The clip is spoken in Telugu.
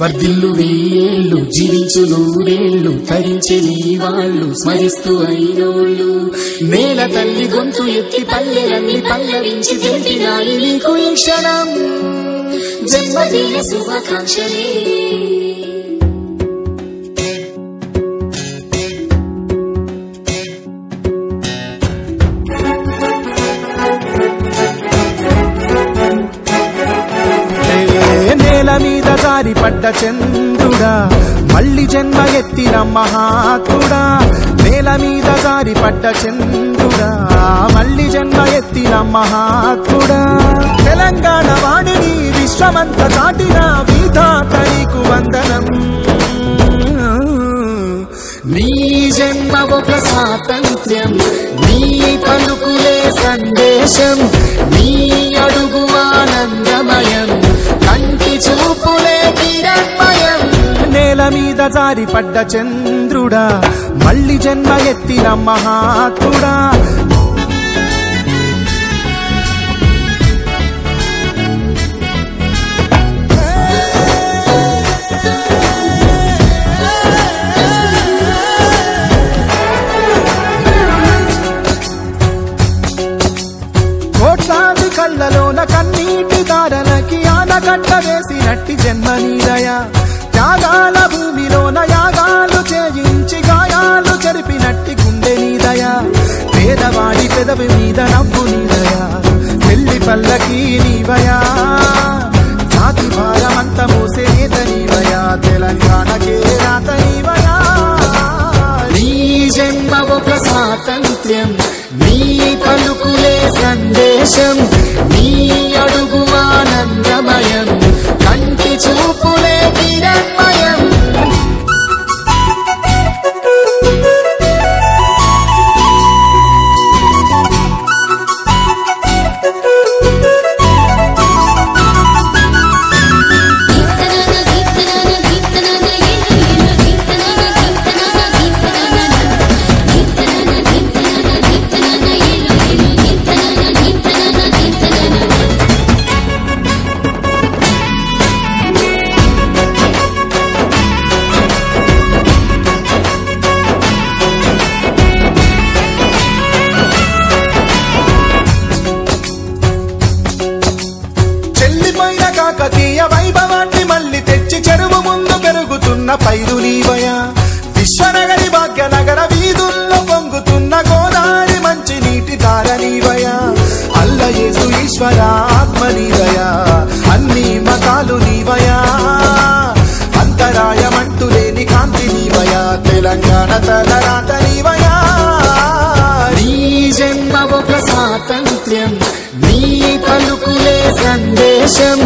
వర్ధిల్లు వెయ్యేళ్ళు జీవించు నూరేళ్ళు ధరించే నీ వాళ్ళు స్మరిస్తూ అయినోళ్ళు. నేల తల్లి గొంతు ఎత్తి పల్లెలన్నీ పల్లవించి తెలిపినాయి నీకు ఈ క్షణం. జన్మదిన శుభాకాంక్షలే. మీద జారి పడ్డ చంద్రుడా మళ్ళీ జన్మ ఎత్తిన మహాత్ముడా నేల మీద జారి పడ్డ చంద్రుడా మళ్ళీ జన్మ ఎత్తిన మహాత్ముడా. తెలంగాణ వాణిని విశ్వమంత దాటిన విధాత నీకు వందనం. నీ జన్మ ఒక స్వాతంత్ర్యం నీ పలుకులే సందేశం మీద జారిపడ్డ చంద్రుడా మళ్ళీ జన్మ ఎత్తిన మహాత్ముడా. కోట్లాది కళ్ళలోన కన్నీటి దారలకి ఆనకట్ట వేసినట్టి జన్మ నీరయా త్యాగాల భూమిలోన యాగాలు చేయించి గాయాలు చెరిపినట్టి గుండె నీదయా పేదవాడి పెదవి మీద నవ్వు నీదయా పెళ్ళి పల్లకి నీవయా జాతి భారమంత మోసే నేత నీవయా తెలంగాణకే రాత నీవయా నీ జన్మ ఒక స్వాతంత్ర్యం చెరువు ముందు పెరుగుతున్న పైరు నీవయా విశ్వనగరి భాగ్యనగర వీధుల్లో పొంగుతున్న గోదావరి మంచి నీటి ధార నీవయా అల్లయేసు ఈశ్వర ఆత్మ నీవయా అన్ని మతాలు నీవయా అంతరాయమంటూ లేని కాంతి నీవయా తెలంగాణ తలరాత నీవయా నీ జన్మ ఒక స్వాతంత్ర్యం నీ పలుకులే సందేశం.